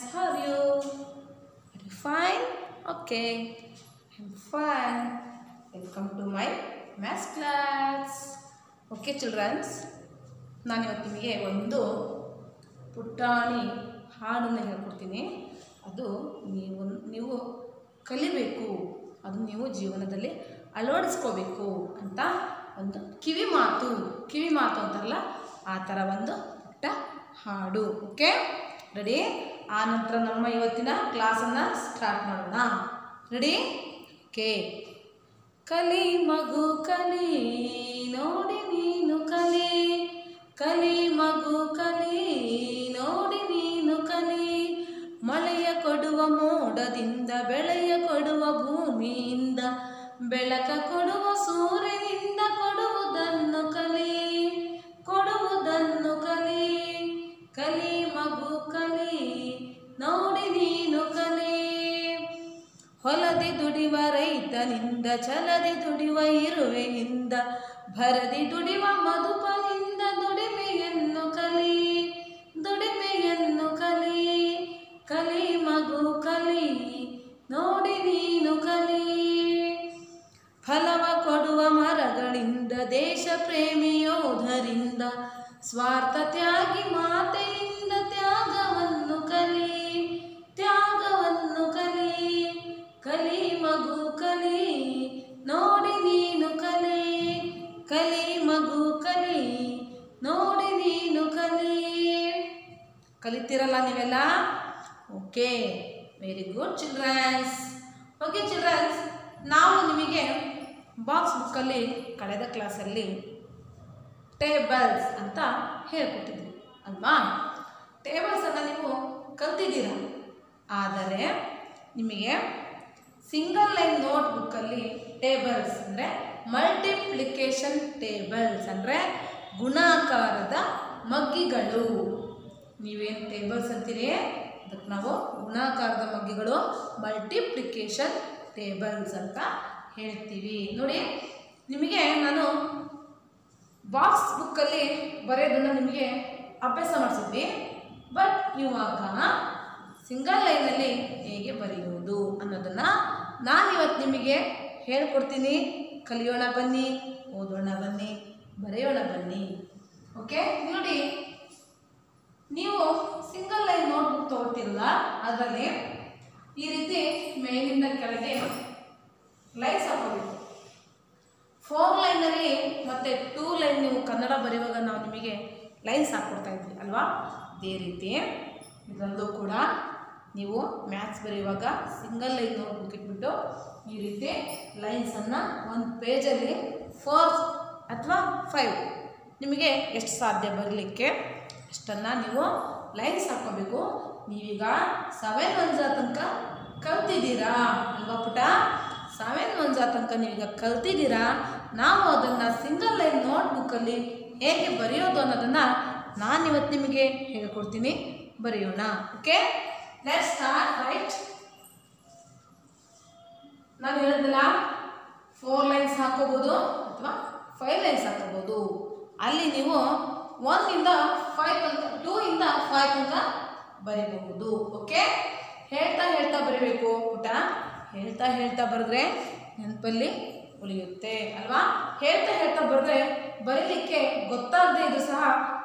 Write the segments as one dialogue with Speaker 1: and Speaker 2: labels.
Speaker 1: How are you? Are you fine? Okay. I'm fine. Welcome to my class. Okay, children. ನಾನು ಇವತ್ತು ನಿಮಗೆ ಒಂದು ಪುಟಾಣಿ ಹಾಡನ್ನು ಹೇಳ್ಕೊಡ್ತೀನಿ ಅದು ನೀವು ನೀವು ಕಲಿಬೇಕು ಅದು ನೀವು ಜೀವನದಲ್ಲಿ ಅಳವಡಿಸ್ಕೋಬೇಕು ಅಂತ ಒಂದು ಕಿವಿ ಮಾತು ಕಿವಿ ಮಾತು ಅಂತಾರಲ್ಲ ಆ ಥರ ಒಂದು ಪುಟ್ಟ ಹಾಡು ಓಕೆ ರೆಡಿ ಆ ನಂತರ ನಮ್ಮ ಇವತ್ತಿನ ಕ್ಲಾಸನ್ನು ಸ್ಟಾರ್ಟ್ ಮಾಡೋಣ. ರೆಡಿ ಓಕೆ ಕಲಿ ಮಗು, ಕಲಿ, ನೋಡಿ ನೀನು ಕಲಿ. ಕಲಿ ಮಗು, ಕಲಿ, ನೋಡಿ ನೀನು ಕಲಿ. ಮಳೆಯ ಕೊಡುವ ಮೋಡದಿಂದ, ಬೆಳೆಯ ಕೊಡುವ ಭೂಮಿಯಿಂದ, ಬೆಳಕ ಕೊಡುವ ಸೂರ್ಯನಿಂದ ಕೊಡುವುದನ್ನು ಕಲಿ. ನೋಡಿ ನೀನು ಕಲೆ. ಹೊಲದಿ ದುಡಿವ ರೈತನಿಂದ ಛಲದಿ ದುಡಿವ ಇರುವೆಯಿಂದ ಭರದಿ ದುಡಿವ ಮಧುಪನಿಂದ ಕಲಿತೀರಲ್ಲ ನೀವೆಲ್ಲ? Okay very good childrens okay childrens ನಾವು ನಿಮಗೆ ಬಾಕ್ಸ್ ಬುಕ್ಕಲ್ಲಿ ಕಳೆದ ಕ್ಲಾಸಲ್ಲಿ ಟೇಬಲ್ಸ್ ಅಂತ ಹೇಳ್ಕೊಟ್ಟಿದ್ವಿ, ಅಲ್ವಾ? ಟೇಬಲ್ಸನ್ನು ನೀವು ಕಲ್ತಿದ್ದೀರ? ಆದರೆ ನಿಮಗೆ ಸಿಂಗಲ್ ಲೈನ್ ನೋಟ್ ಬುಕ್ಕಲ್ಲಿ ಟೇಬಲ್ಸ್ ಅಂದರೆ ಮಲ್ಟಿಪ್ಲಿಕೇಶನ್ ಟೇಬಲ್ಸ್ ಅಂದರೆ ಗುಣಾಕಾರದ ಮಗ್ಗಿಗಳು. ನೀವೇನು ಟೇಬಲ್ಸ್ ಅಂತೀರಿ? ಅದಕ್ಕೆ ನಾವು ಗುಣಾಕಾರದ ಮಗ್ಗಿಗಳು ಮಲ್ಟಿಪ್ಲಿಕೇಶನ್ ಟೇಬಲ್ಸ್ ಅಂತ ಹೇಳ್ತೀವಿ. ನೋಡಿ, ನಿಮಗೆ ನಾನು ಬಾಕ್ಸ್ ಬುಕ್ಕಲ್ಲಿ ಬರೆಯೋದನ್ನು ನಿಮಗೆ ಅಭ್ಯಾಸ ಮಾಡಿಸಿದ್ವಿ. ಬಟ್ ಇವಾಗ ಸಿಂಗಲ್ ಲೈನಲ್ಲಿ ಹೇಗೆ ಬರೆಯುವುದು ಅನ್ನೋದನ್ನು ನಾನು ಇವತ್ತು ನಿಮಗೆ ಹೇಳ್ಕೊಡ್ತೀನಿ. ಕಲಿಯೋಣ ಬನ್ನಿ, ಓದೋಣ ಬನ್ನಿ, ಬರೆಯೋಣ ಬನ್ನಿ. ಓಕೆ ನೋಡಿ ನೀವು ಸಿಂಗಲ್ ಲೈನ್ ನೋಟ್ಬುಕ್ ತಗೋತಿಲ್ಲ ಅದರಲ್ಲಿ ಈ ರೀತಿ ಮೇಲಿಂದ ಕೆಳಗೆ ಲೈನ್ಸ್ ಹಾಕೋಬೇಕು. ಫೋರ್ ಲೈನಲ್ಲಿ ಮತ್ತು ಟೂ ಲೈನ್ ನೀವು ಕನ್ನಡ ಬರೆಯುವಾಗ ನಾವು ನಿಮಗೆ ಲೈನ್ಸ್ ಹಾಕ್ಕೊಡ್ತಾ ಇದ್ವಿ, ಅಲ್ವಾ? ಅದೇ ರೀತಿ ಇದರಲ್ಲೂ ಕೂಡ ನೀವು ಮ್ಯಾಥ್ಸ್ ಬರೆಯುವಾಗ ಸಿಂಗಲ್ ಲೈನ್ ನೋಟ್ಬುಕ್ ಇಟ್ಬಿಟ್ಟು ಈ ರೀತಿ ಲೈನ್ಸನ್ನು ಒಂದು ಪೇಜಲ್ಲಿ ಫೋರ್ ಅಥವಾ ಫೈವ್ ನಿಮಗೆ ಎಷ್ಟು ಸಾಧ್ಯ ಬರಲಿಕ್ಕೆ? ಅಷ್ಟನ್ನು ನೀವು ಲೈನ್ಸ್ ಹಾಕ್ಕೋಬೇಕು ನೀವೀಗ ಸೆವೆನ್ ಒನ್ಸ ತನಕ ಕಲ್ತಿದ್ದೀರಾ? ಅಲ್ವಾ ಪುಟ? ಸೆವೆನ್ ಒನ್ಸ ತನಕ ನೀವೀಗ ಕಲ್ತಿದ್ದೀರಾ? ನಾವು ಅದನ್ನು ಸಿಂಗಲ್ ಲೈನ್ ನೋಟ್ಬುಕ್ಕಲ್ಲಿ ಹೇಗೆ ಬರೆಯೋದು ಅನ್ನೋದನ್ನು ನಾನು ಇವತ್ತು ನಿಮಗೆ ಹೇಳ್ಕೊಡ್ತೀನಿ. ಬರೆಯೋಣ. ಓಕೆ ಲೆಟ್ ಸ್ಟಾರ್ಟ್ ರೈಟ್ ನಾನು ಹೇಳಿದ್ನಲ್ಲ ಫೋರ್ ಲೈನ್ಸ್ ಹಾಕೋಬೋದು ಅಥವಾ ಫೈವ್ ಲೈನ್ಸ್ ಹಾಕೋಬೋದು. ಅಲ್ಲಿ ನೀವು ಒನ್ನಿಂದ ಫೈವ್ ತನಕ ಟೂ ಇಂದ ಫೈವ್ ತನಕ ಬರೀಬಹುದು. ಓಕೆ ಹೇಳ್ತಾ ಹೇಳ್ತಾ ಬರೀಬೇಕು ಪುಟ ಹೇಳ್ತಾ ಹೇಳ್ತಾ ಬರೆದ್ರೆ ನೆನಪಲ್ಲಿ ಉಳಿಯುತ್ತೆ, ಅಲ್ವಾ? ಹೇಳ್ತಾ ಹೇಳ್ತಾ ಬರೆದ್ರೆ ಬರೀಲಿಕ್ಕೆ ಗೊತ್ತಾಗದೆ ಇದು ಸಹ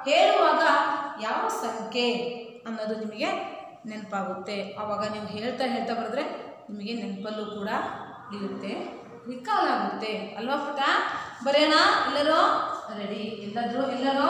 Speaker 1: ಹೇಳುವಾಗ ಯಾವ ಸಂಖ್ಯೆ ಅನ್ನೋದು ನಿಮಗೆ ನೆನಪಾಗುತ್ತೆ. ಆವಾಗ ನೀವು ಹೇಳ್ತಾ ಹೇಳ್ತಾ ಬರೆದ್ರೆ ನಿಮಗೆ ನೆನಪಲ್ಲೂ ಕೂಡ ಇರುತ್ತೆ ರಿಕಾಲ್ ಆಗುತ್ತೆ, ಅಲ್ವಾ ಪುಟ ಬರೆಯೋಣ? ಎಲ್ಲರೂ? ರೆಡಿ ಎಲ್ಲಾದರೂ? ಎಲ್ಲರೂ?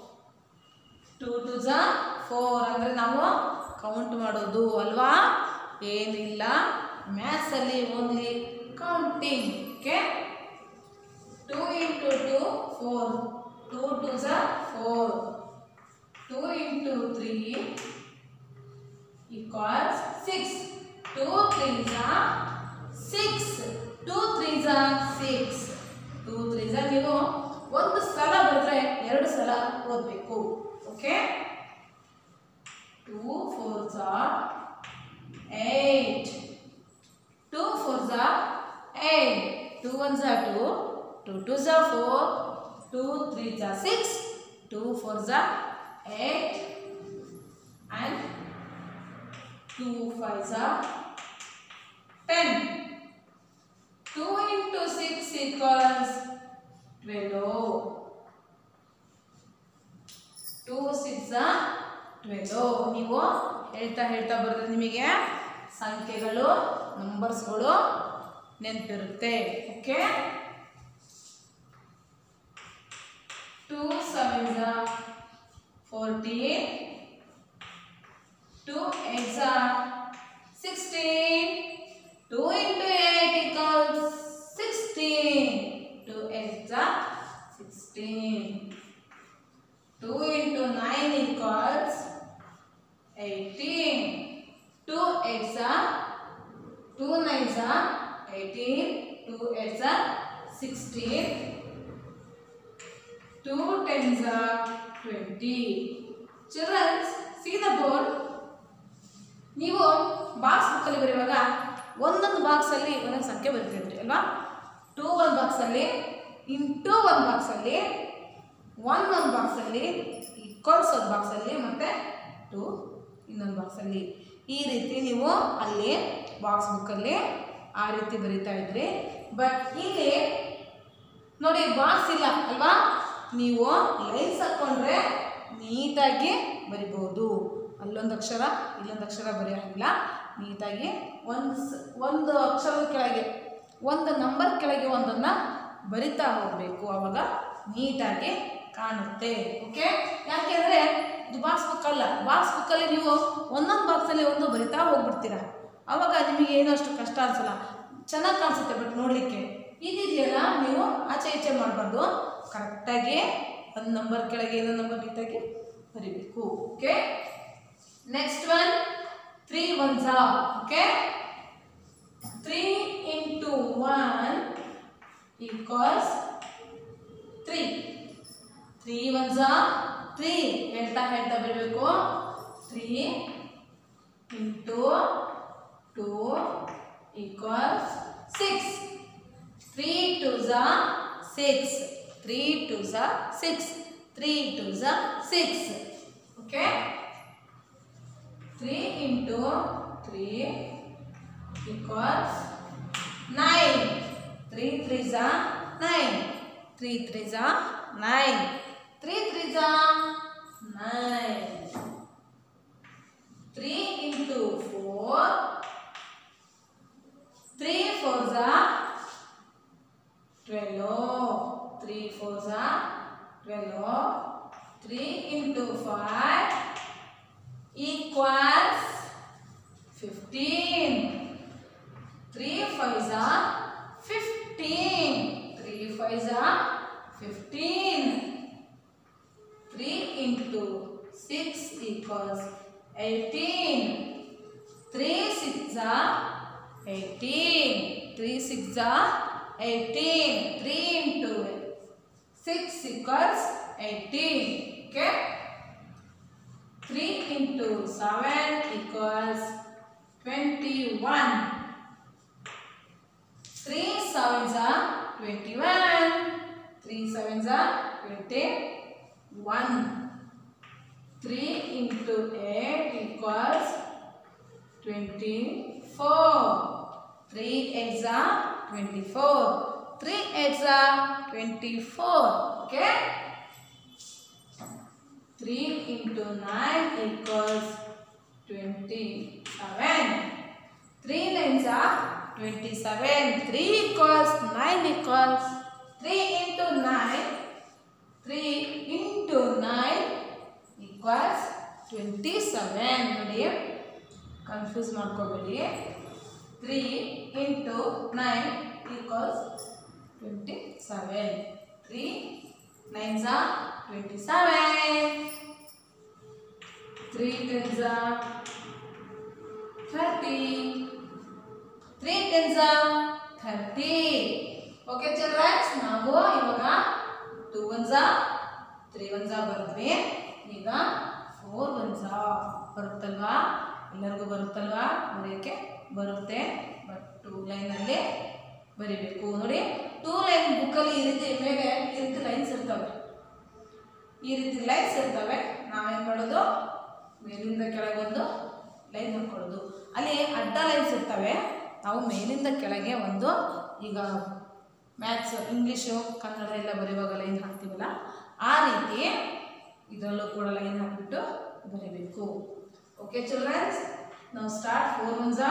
Speaker 1: ಟೂ ಟು ಝ ಫೋರ್ ಅಂದರೆ ನಾವು ಕೌಂಟ್ ಮಾಡೋದು ಅಲ್ವಾ? ಏನಿಲ್ಲ. ಮ್ಯಾಥ್ಸಲ್ಲಿ only counting okay two into two four two two are four two into three equals six two threes six two threes six two threes ನೀವು ಒಂದು ಸಲ ಬರೆದ್ರೆ ಎರಡು ಸಲ ಓದಬೇಕು okay two four Jha eight two four Jha eight two one Jha two two two Jha four two three Jha six two four Jha eight and 2 5s are 10. 2 into 6 equals 12. 2 6 are 12. ನೀವು ಹೇಳ್ತಾ ಹೇಳ್ತಾ ಬರೆದ್ರೆ ನಿಮಗೆ ಸಂಖ್ಯೆಗಳು ನಂಬರ್ಸ್ಗಳು ನೆನಪಿರುತ್ತೆ okay two sevens fourteen Two eggs are sixteen. Two into eight eggs are sixteen. Two into nine equals eighteen. Two eggs are two nines are eighteen. Two eggs are sixteen. Two tens are twenty. Children, see the board. ನೀವು box ಬುಕ್ಕಲ್ಲಿ ಬರೆಯುವಾಗ ಒಂದೊಂದು ಬಾಕ್ಸಲ್ಲಿ ಒಂದೊಂದು ಸಂಖ್ಯೆ ಬರೀತಿದ್ರಿ ಅಲ್ವಾ two ಒಂದು ಬಾಕ್ಸಲ್ಲಿ ಇಂಟು ಒಂದು ಬಾಕ್ಸಲ್ಲಿ ಒನ್ ಒಂದು ಬಾಕ್ಸಲ್ಲಿ ಈಕ್ವಲ್ಸ್ ಒಂದು ಬಾಕ್ಸಲ್ಲಿ ಮತ್ತು ಟು ಇನ್ನೊಂದು ಬಾಕ್ಸಲ್ಲಿ ಈ ರೀತಿ ನೀವು ಅಲ್ಲಿ ಬಾಕ್ಸ್ ಬುಕ್ಕಲ್ಲಿ ಆ ರೀತಿ ಬರಿತಾ ಇದ್ರಿ. ಬಟ್ ಇಲ್ಲಿ ನೋಡಿ ಬಾಕ್ಸ್ ಇಲ್ಲ ಅಲ್ವಾ? ನೀವು ಲೈನ್ಸ್ ಹಾಕ್ಕೊಂಡ್ರೆ ನೀಟಾಗಿ ಬರಿಬೋದು. ಅಲ್ಲೊಂದು ಅಕ್ಷರ, ಇಲ್ಲೊಂದು ಅಕ್ಷರ ಬರೆಯೋಂಗಿಲ್ಲ ನೀಟಾಗಿ ಒಂದು ಒಂದು ಅಕ್ಷರದ ಕೆಳಗೆ, ಒಂದು ನಂಬರ್ ಕೆಳಗೆ ಒಂದನ್ನು ಬರಿತಾ ಹೋಗಬೇಕು ಆವಾಗ ನೀಟಾಗಿ ಕಾಣುತ್ತೆ. ಓಕೆ ಯಾಕೆಂದರೆ ಇದು ಬಾಕ್ಸ್ ಬುಕ್ ಅಲ್ಲ. ಬಾಕ್ಸ್ ಬುಕ್ಕಲ್ಲಿ ನೀವು ಒಂದೊಂದು ಬಾಕ್ಸಲ್ಲಿ ಒಂದು ಬರಿತಾ ಹೋಗ್ಬಿಡ್ತೀರ. ಆವಾಗ ನಿಮಗೆ ಏನೂ ಅಷ್ಟು ಕಷ್ಟ ಅನಿಸಲ್ಲ. ಚೆನ್ನಾಗಿ ಕಾಣಿಸುತ್ತೆ ಬಟ್ ನೋಡಲಿಕ್ಕೆ. ಇದಿದೆಯಲ್ಲ ನೀವು ಆಚೆ ಈಚೆ ಮಾಡಬಾರ್ದು. ಕರೆಕ್ಟಾಗಿ ಒಂದು ನಂಬರ್ ಕೆಳಗೆ ಇನ್ನೊಂದು ನಂಬರ್ ನೀಟಾಗಿ ಬರಿಬೇಕು. Okay next one three ones okay three into one equals three three ones three ಹೇಳ್ತಾ ಹೇಳ್ತಾ ಬರಬೇಕು three into two equals six three two Jha six three to Jha six three to Jha six okay three into three equals 3 3 9. 3 3 9. 3 3 9. 3 into 4. 3 4 are 12. 3 4 are 12. 3 into 5 equals 15. 3 5s are 15. 3 5s are 15. 3 into 6 equals 18. 3 6s are 18. 3 6s are 18. 3 into 6 equals 18. Okay? 3 into 7 equals 21. 3 sevens are 21. 3 sevens are 21. 3 into 8 equals 24. 3 eggs are 24. 3 eggs are 24. Okay? 3 into 9 equals 27. 3 nines are 27. 3 equals 9 equals 3 into 9. 3 into 9 equals 27. ನೋಡಿ confuse ಮಾಡ್ಕೋಬೇಡಿ 3 into 9 equals 27. 3 9s are 27. 3 10s are 30. Three tens thirty okay childrens ನಾವು ಇವಾಗ two ones three ones ಬರೆದ್ವಿ ಈಗ four once ಬರುತ್ತಲ್ವಾ? ಎಲ್ಲರಿಗೂ ಬರುತ್ತಲ್ವಾ? ಬರೆಯೋಕ್ಕೆ ಬರುತ್ತೆ. But two ಲೈನಲ್ಲಿ ಬರಿಬೇಕು. ನೋಡಿ ಟೂ ಲೈನ್ ಬುಕ್ಕಲ್ಲಿ ಈ ರೀತಿ ಮೇಲೆ ಈ ರೀತಿ ಲೈನ್ಸ್ ಇರ್ತವೆ. ಈ ರೀತಿ ಲೈನ್ಸ್ ಇರ್ತವೆ. ನಾವೇನು ಮಾಡೋದು? ಮೇಲಿಂದ ಕೆಳಗೊಂದು ಲೈನ್ ಹಾಕೊಳ್ಳೋದು. ಅಲ್ಲಿ ಅಡ್ಡ ಲೈನ್ಸ್ ಇರ್ತವೆ. ನಾವು ಮೇಲಿಂದ ಕೆಳಗೆ ಒಂದು ಈಗ ಮ್ಯಾಥ್ಸ್ ಇಂಗ್ಲೀಷು ಕನ್ನಡ ಎಲ್ಲ ಬರೆಯುವಾಗ ಲೈನ್ ಹಾಕ್ತೀವಲ್ಲ, ಆ ರೀತಿ ಇದರಲ್ಲೂ ಕೂಡ ಲೈನ್ ಹಾಕ್ಬಿಟ್ಟು ಬರೀಬೇಕು. ಓಕೆ ಚಿಲ್ಡ್ರನ್ಸ್ ನಾವು start four ones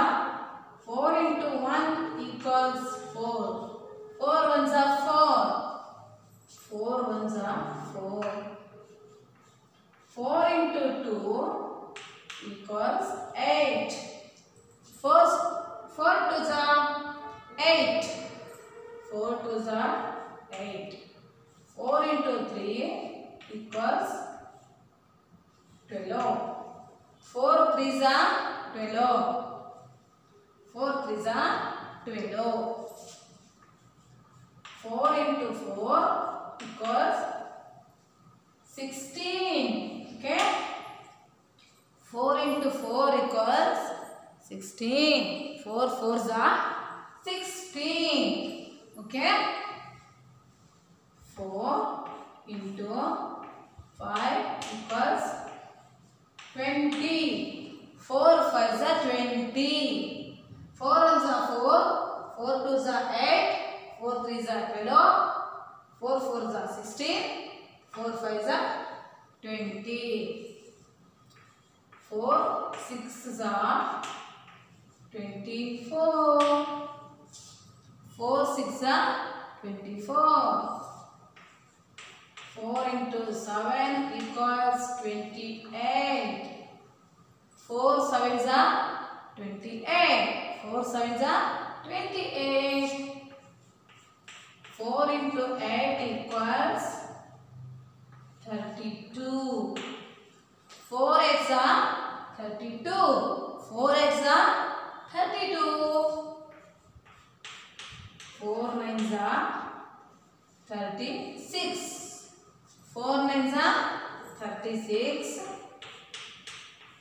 Speaker 1: four into one equals four four ones four four ones four four into two equals eight four 4 to are 8. 4 to are 8. 4 into 3 equals 12. 4 3 are 12. 4 3 are 12. 4 into 4 equals 16. Okay. 4 into 4 equals 16. 4 4 are 16. Okay. 4 into 5 equals 20. 4 fives are 20. 4 ones 4. 4 2 are 8. 4 3 are 12. 4 4 are 16. 4 5 are 20. 4 sixes are 24. 4 6 24. 4 into 7 equals 28. 4 7 are 28. 4 7 are 28. 4 into 8 equals 32. 4 eggs are 32. 4 eggs are 32. 4 nines are 36. 4 nines are 36.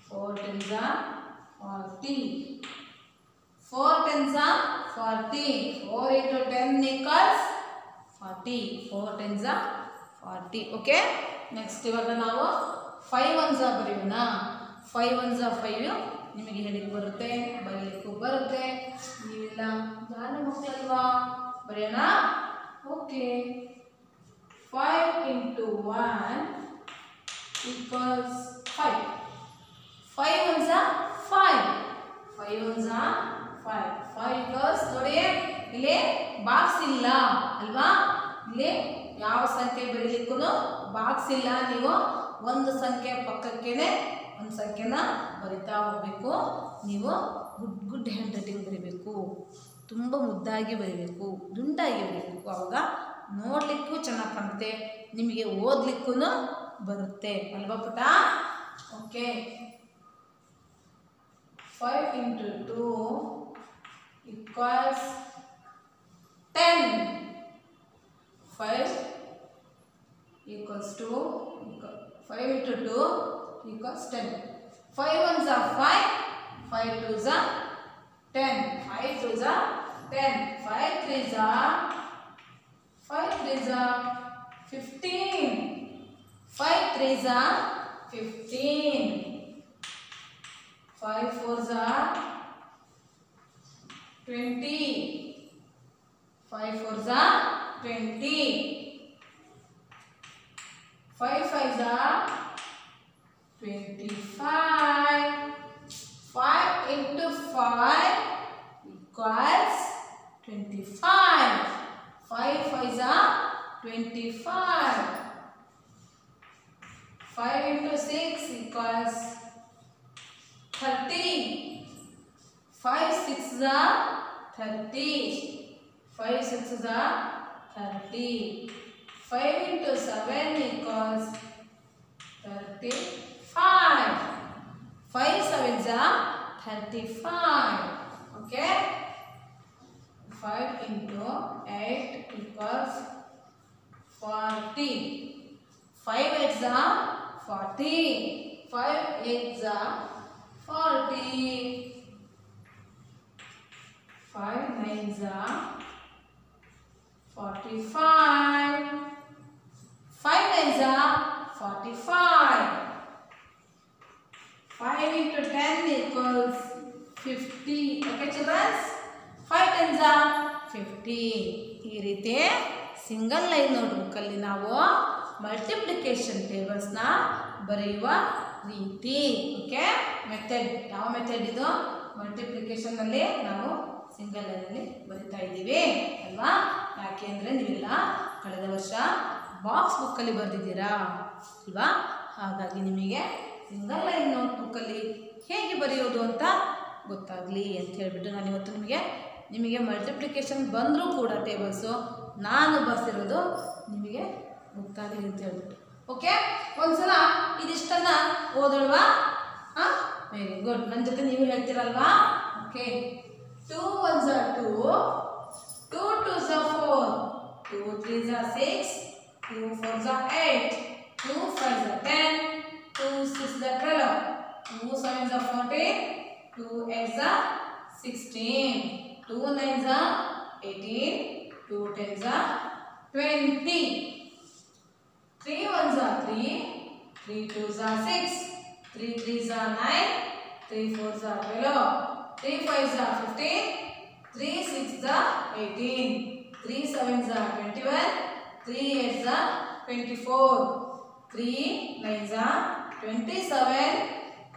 Speaker 1: 4 tens are 40. 4 tens are 40. 4 into 10 equals 40. 4 tens are 40. Okay. Next, ಇವಾಗ ನಾವು five ones ಬರೆಯೋಣ five ones five ನಿಮಗೆ ಹೇಳಿಕ್ಕೆ ಬರುತ್ತೆ, ಬರೀಲಿಕ್ಕೂ ಬರುತ್ತೆ. ನೀವೆಲ್ಲ ಜಾಣ ಮಕ್ಕಳಲ್ವಾ? ಬರೆಯೋಣ? Okay five into one equals five five ones five five ones five five equals ನೋಡಿ, ಇಲ್ಲಿ ಬಾಕ್ಸ್ ಇಲ್ಲ, ಅಲ್ವಾ? ಇಲ್ಲಿ ಯಾವ ಸಂಖ್ಯೆ ಬರೀಲಿಕ್ಕೂ ಬಾಕ್ಸ್ ಇಲ್ಲ. ನೀವು ಒಂದು ಸಂಖ್ಯೆ ಪಕ್ಕಕ್ಕೇನೆ ಒಂದು ಸಂಖ್ಯೆನ ಬರಿತಾ ಹೋಗಬೇಕು. ನೀವು ಗುಡ್ ಗುಡ್ ಹ್ಯಾಂಡ್ ರೈಟಿಂಗ್ ಬರೀಬೇಕು. ತುಂಬ ಮುದ್ದಾಗಿ ಬರೀಬೇಕು, ದುಂಡಾಗಿ ಬರೀಬೇಕು. ಆವಾಗ ನೋಡಲಿಕ್ಕೂ ಚೆನ್ನಾಗಿ ಕಾಣುತ್ತೆ, ನಿಮಗೆ ಓದಲಿಕ್ಕೂ ಬರುತ್ತೆ. ಅಲ್ವಾ ಪುಟ? Okay. Five into two equals ten five equals two 5 into 2 equals 10. 5 ones are 5, 5 twos are 10, 5 twos are 10, 5 threes are 5 threes are 15, 5 threes are 15, 5 fours are 20, 5 fours are 20, 5 fives are 25. 5 into 6 equals 30. 5 6 are 30. 5 6 are 30. 5 into 7 equals 35. 5 7 are 35. Okay? 5 into 8 equals 40. 5 eggs are 40. 5 eggs are 40. 5 nines are 45. 5 nines are 45. 5 into 10 equals 50. Okay, children? 5 tens are 50. ಈ ರೀತಿ single line ನೋಟ್ಬುಕ್ಕಲ್ಲಿ ನಾವು multiplication ಟೇಬಲ್ಸ್ನ ಬರೆಯುವ ರೀತಿ okay method ಯಾವ method ಇದು? ಮಲ್ಟಿಪ್ಲಿಕೇಶನ್ನಲ್ಲಿ ನಾವು single ಲೈನಲ್ಲಿ ಬರಿತಾ ಇದ್ದೀವಿ, ಅಲ್ವಾ? ಯಾಕೆ ಅಂದರೆ ನೀವೆಲ್ಲ ಕಳೆದ ವರ್ಷ ಬಾಕ್ಸ್ ಬುಕ್ಕಲ್ಲಿ ಬರೆದಿದ್ದೀರಾ, ಅಲ್ವಾ? ಹಾಗಾಗಿ ನಿಮಗೆ ಸಿಂಗಲ್ ಲೈನ್ ನೋಟ್ಬುಕ್ಕಲ್ಲಿ ಹೇಗೆ ಬರೆಯೋದು ಅಂತ ಗೊತ್ತಾಗಲಿ ಅಂತ ಹೇಳಿಬಿಟ್ಟು ನಾನು ಇವತ್ತು ನಿಮಗೆ ನಿಮಗೆ ಮಲ್ಟಿಪ್ಲಿಕೇಶನ್ ಬಂದರೂ ಕೂಡ ಟೇಬಲ್ಸು ನಾನು ಬರ್ಸಿರೋದು ನಿಮಗೆ ಗೊತ್ತಾಗಲಿ ಅಂತ ಹೇಳ್ಬಿಟ್ಟು. ಓಕೆ ಒಂದ್ಸಲ ಇದಿಷ್ಟನ್ನ ಓದೋಳ್ವಾ ಹಾಂ? ವೆರಿ ಗುಡ್ ನನ್ನ ಜೊತೆ ನೀವು ಹೇಳ್ತೀರಲ್ವಾ? ಓಕೆ ಟೂ ಒನ್ ಝ ಟೂ ಟೂ ಟೂ ಝ ಫೋರ್ ಟೂ ತ್ರೀ ಝ ಸಿಕ್ಸ್ ಟೂ ಫೋರ್ ಝ ಏಟ್ ಟೂ ಫೈವ್ ಝ ಟೆನ್ ಟೂ ಸಿಕ್ಸ್ ಝ ಟ್ವೆಲ್ವ್ ಟೂ ಸೆವೆನ್ ಝ ಫೋರ್ಟೀನ್ ಟೂ ಏಟ್ ಝ sixteen two nine ಝ eighteen 2 tens are 20. 3 ones are 3, 3 twos are 6, 3 threes are 9, 3 fours are 12, 3 fives are 15, 3 sixes are 18, 3 sevens are 21, 3 eights are 24, 3 nines are 27,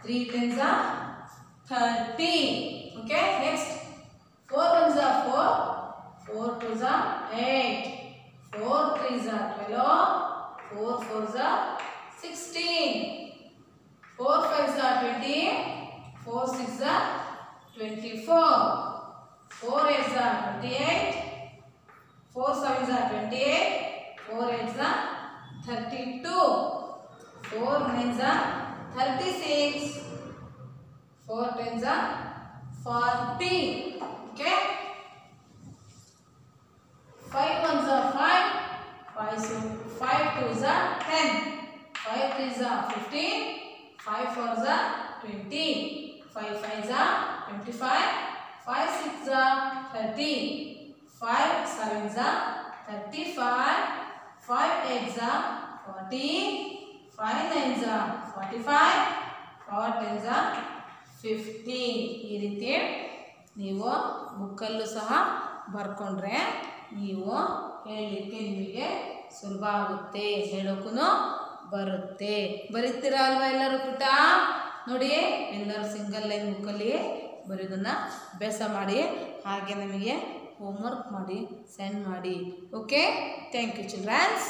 Speaker 1: 3 tens are 30. Okay, next. 4 ones are 4, 4 8. 4 threes are 12. 4 fours are 16. 4 fives are 20. 4 six are 24. 4 eights are 28. 4 sevens are 28. 4 eights are 32. 4 nines are 36. 4 tens are 40. Okay. 5 ones are 5. 5 so 5 twos are 10. 5 threes are 15. 5 fours are 20. 5 fives are 25. 5 sixes are 30. 5 sevens are 35. 5 eights are 40. 5 nines are 45. 4 tens are 50. ಈ ರೀತಿ ನೀವು ಬುಕ್ಕಲ್ಲೂ ಸಹ ಬರ್ಕೊಂಡ್ರೆ ನೀವು ಹೇಳಲಿಕ್ಕೆ ನಿಮಗೆ ಸುಲಭ ಆಗುತ್ತೆ ಹೇಳೋಕ್ಕೂ ಬರುತ್ತೆ. ಬರೀತೀರಾ ಅಲ್ವಾ ಎಲ್ಲರೂ ಪುಟ? ನೋಡಿ, ಎಲ್ಲರೂ ಸಿಂಗಲ್ ಲೈನ್ ಬುಕ್ಕಲ್ಲಿ ಬರೆಯೋದನ್ನು ಅಭ್ಯಾಸ ಮಾಡಿ, ಹಾಗೆ ನಮಗೆ ಹೋಮ್ವರ್ಕ್ ಮಾಡಿ ಸೆಂಡ್ ಮಾಡಿ. Okay thank you children's